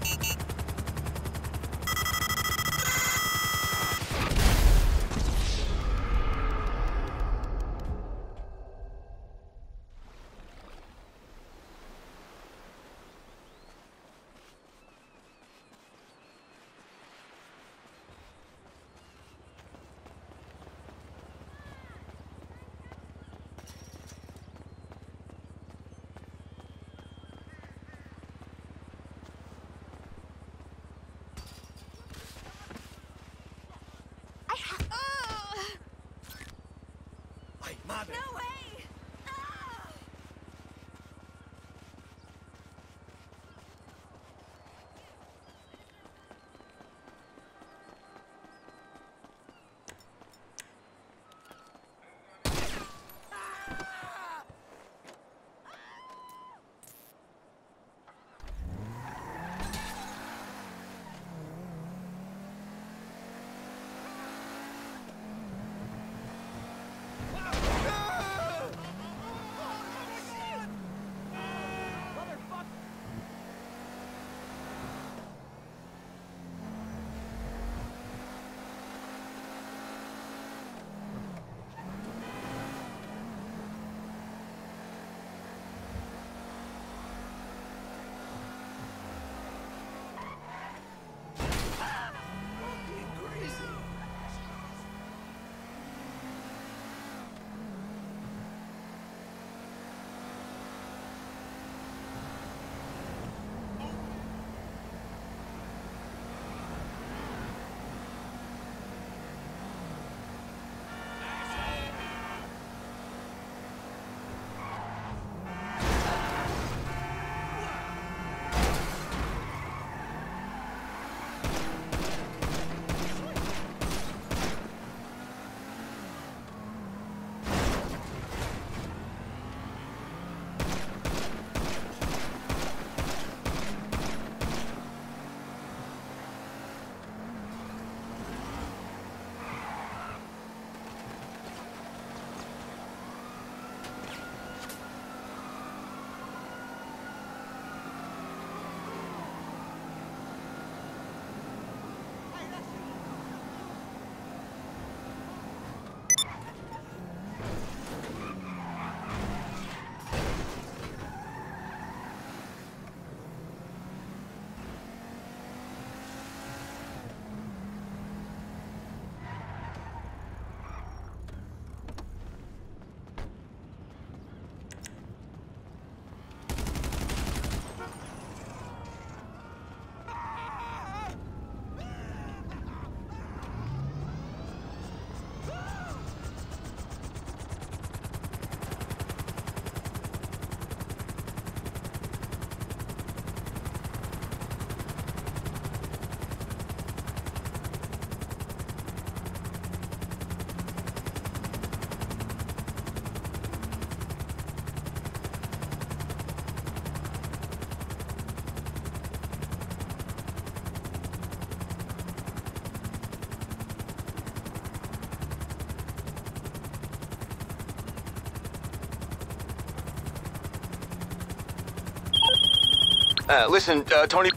I ha- Ugh. Ay, madre. No way! Uh, listen, uh, Tony.